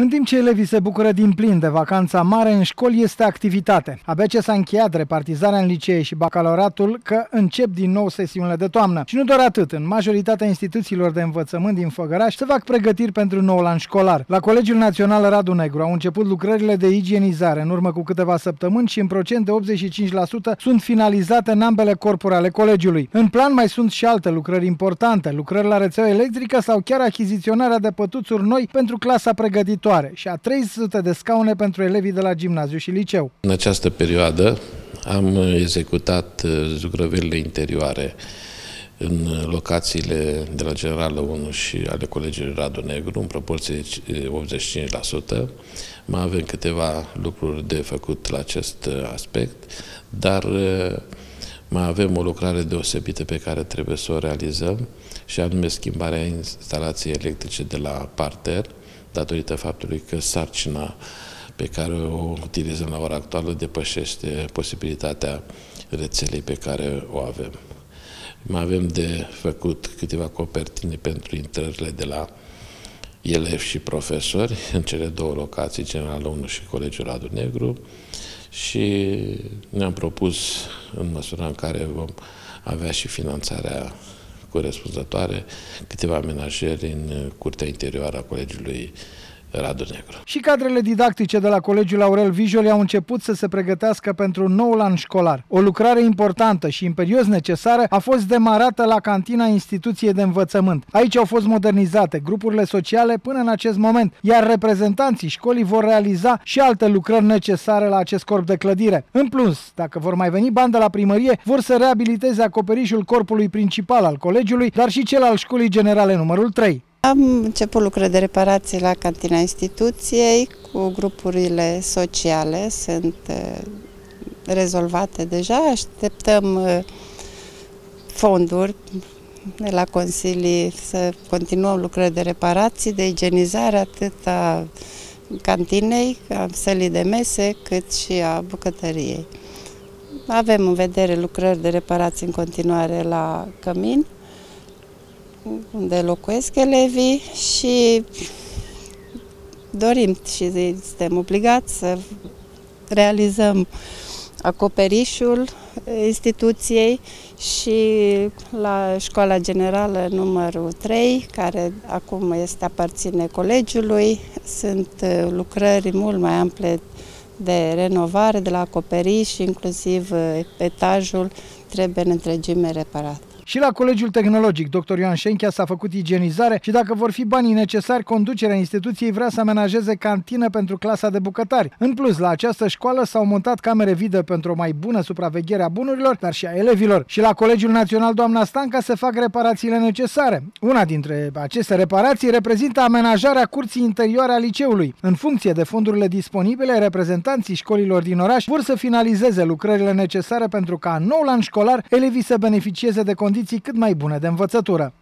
În timp ce elevii se bucură din plin de vacanța mare, în școli este activitate. Abia ce s-a încheiat repartizarea în licee și bacalaureatul că încep din nou sesiunile de toamnă. Și nu doar atât, în majoritatea instituțiilor de învățământ din Făgăraș se fac pregătiri pentru nou an școlar. La Colegiul Național Radu Negru au început lucrările de igienizare în urmă cu câteva săptămâni și în procent de 85% sunt finalizate în ambele corpuri ale colegiului. În plan mai sunt și alte lucrări importante, lucrări la rețeaua electrică sau chiar achiziționarea de pătuțuri noi pentru clasa pregătitoare viitoare și a 300 de scaune pentru elevii de la gimnaziu și liceu. În această perioadă am executat uh, zugrăverile interioare în locațiile de la Generală 1 și ale Colegiului Radu Negru, în proporție de 85%. Mai avem câteva lucruri de făcut la acest uh, aspect, dar uh, mai avem o lucrare deosebită pe care trebuie să o realizăm și anume schimbarea instalației electrice de la parter, datorită faptului că sarcina pe care o utilizăm la ora actuală depășește posibilitatea rețelei pe care o avem. Mai avem de făcut câteva copertine pentru intrările de la elevi și profesori în cele două locații, General 1 și Colegiul Radu Negru și ne-am propus, în măsura în care vom avea și finanțarea corespunzătoare câteva amenajări în curtea interioară a Colegiului Radu Negru. Și cadrele didactice de la Colegiul Aurel Vijoli au început să se pregătească pentru noul an școlar. O lucrare importantă și imperios necesară a fost demarată la cantina instituției de învățământ. Aici au fost modernizate grupurile sociale până în acest moment, iar reprezentanții școlii vor realiza și alte lucrări necesare la acest corp de clădire. În plus, dacă vor mai veni bani de la primărie, vor să reabiliteze acoperișul corpului principal al colegiului, dar și cel al școlii generale numărul 3. Am început lucrări de reparație la cantina instituției cu grupurile sociale, sunt uh, rezolvate deja, așteptăm uh, fonduri de la consilii să continuăm lucrări de reparații, de igienizare atât a cantinei, a sălii de mese, cât și a bucătăriei. Avem în vedere lucrări de reparații în continuare la cămin, unde locuiesc elevii și dorim și suntem obligați să realizăm acoperișul instituției și la școala generală numărul 3, care acum este aparține colegiului, sunt lucrări mult mai ample de renovare de la acoperiș, inclusiv etajul trebuie în întregime reparat. Și la Colegiul Tehnologic, dr. Ioan Șenchea s-a făcut igienizare și dacă vor fi banii necesari, conducerea instituției vrea să amenajeze cantină pentru clasa de bucătari. În plus, la această școală s-au montat camere video pentru o mai bună supraveghere a bunurilor, dar și a elevilor. Și la Colegiul Național Doamna Stanca se fac reparațiile necesare. Una dintre aceste reparații reprezintă amenajarea curții interioare a liceului. În funcție de fondurile disponibile, reprezentanții școlilor din oraș vor să finalizeze lucrările necesare pentru ca în noul an școlar elevii să beneficieze de condiții condiții cât mai bune de învățătură.